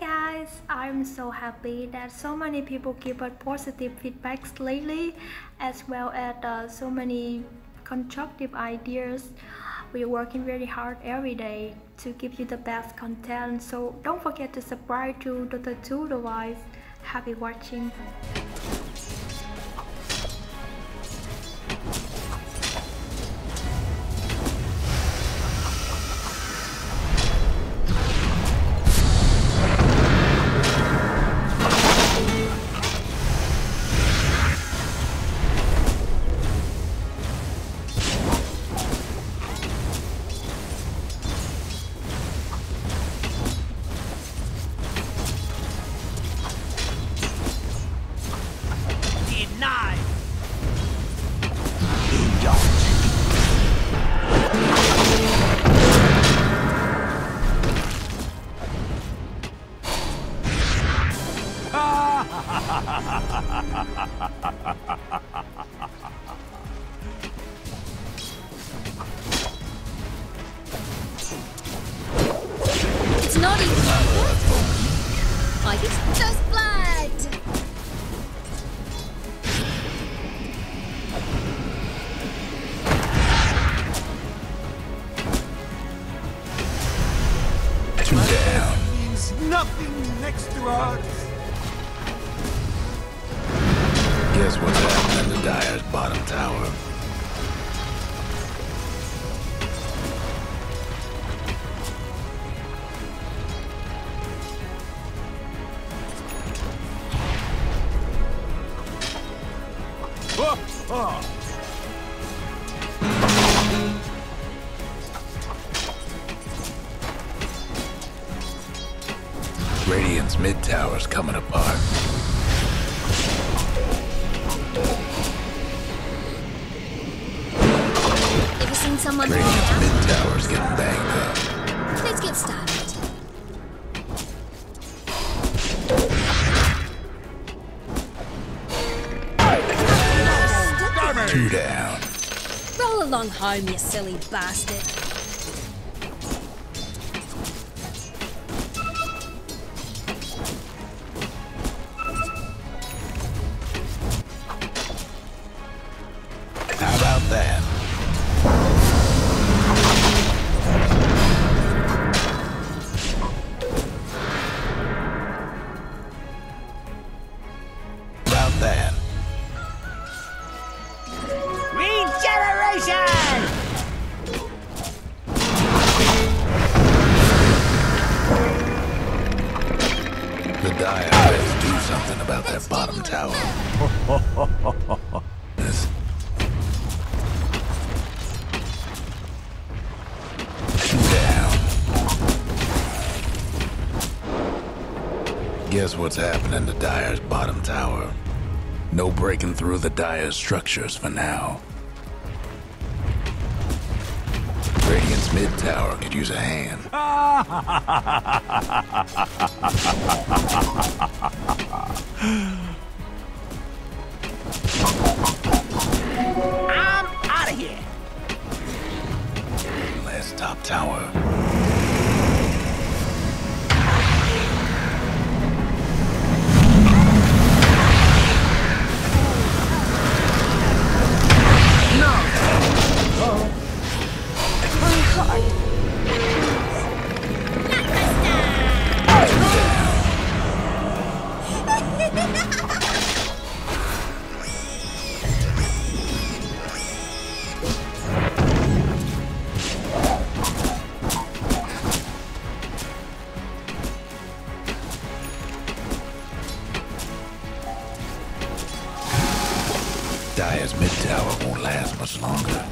guys, I'm so happy that so many people give us positive feedbacks lately as well as uh, so many constructive ideas. We're working very hard every day to give you the best content so don't forget to subscribe to Dota 2 Divine. Happy watching. Guess what's happening the Dire's bottom tower? Radiant's mid tower's coming apart. Ever seen someone Radiant's mid tower's getting banged up. Let's get started. Two down. Roll along home, you silly bastard. The Dire has to do something about that bottom tower. Down. Guess what's happening to Dire's bottom tower? No breaking through the Dire's structures for now. Tower could use a hand. I'm out of here. Last top tower. Tower won't last much longer.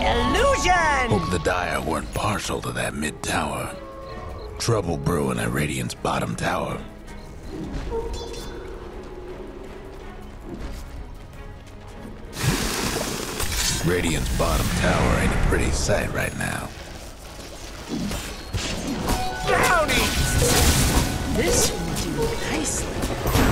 Illusion! Hope the Dire weren't partial to that mid tower. Trouble brewing at Radiant's bottom tower. Radiant's bottom tower ain't a pretty sight right now. Brownie! This will do nicely.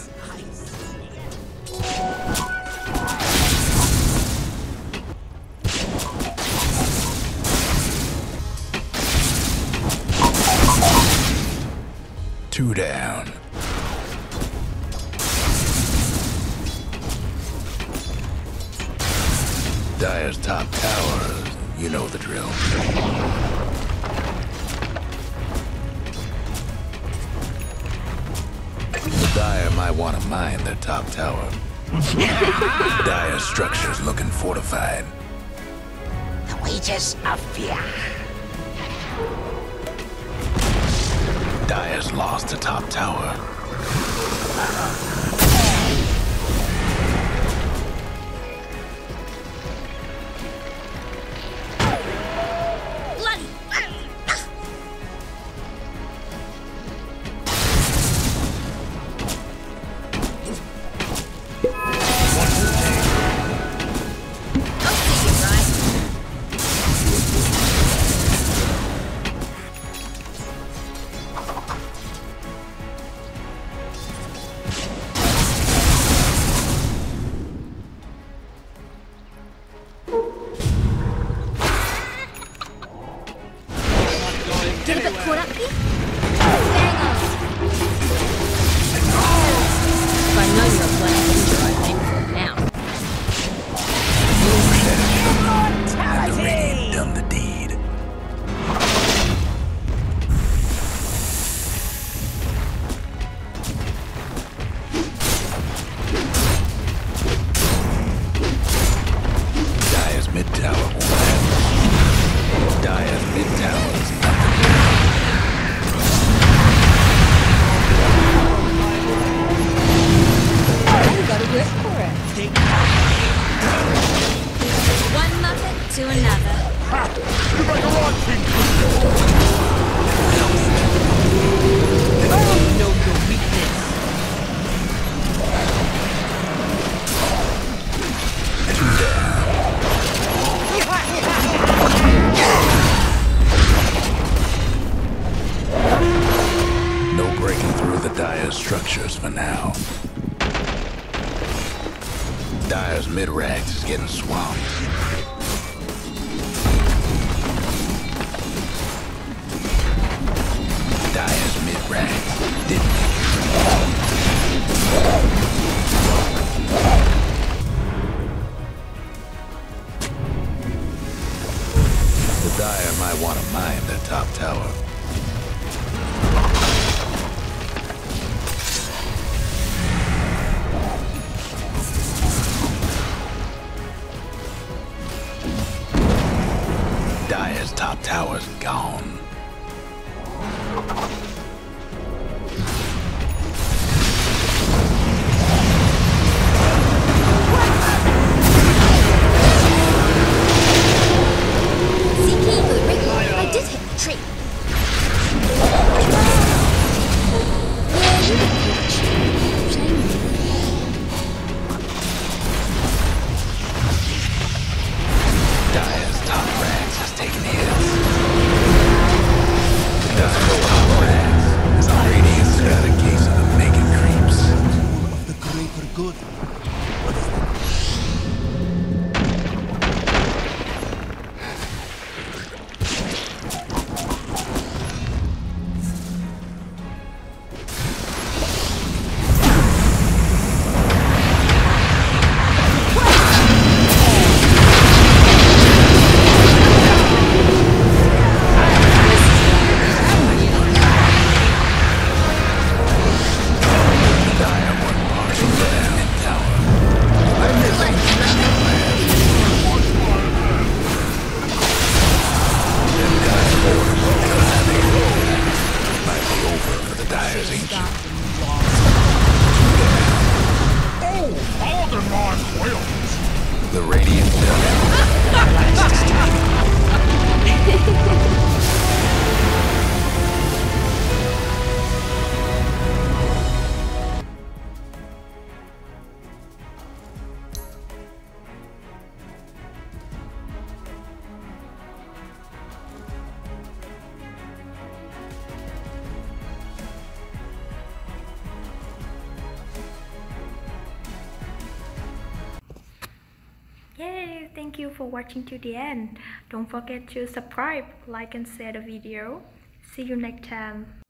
want to mine their top tower. Dire structure's looking fortified. The wages of fear. Dire's lost the top tower. Caught up? I know the Dire's structures for now. Dire's mid-ranks is getting swamped. Dire's mid-ranks didn't. The Dire might want to mine their top tower. Top tower's gone. Tree. Thank you for watching to the end. Don't forget to subscribe, like and share the video. See you next time.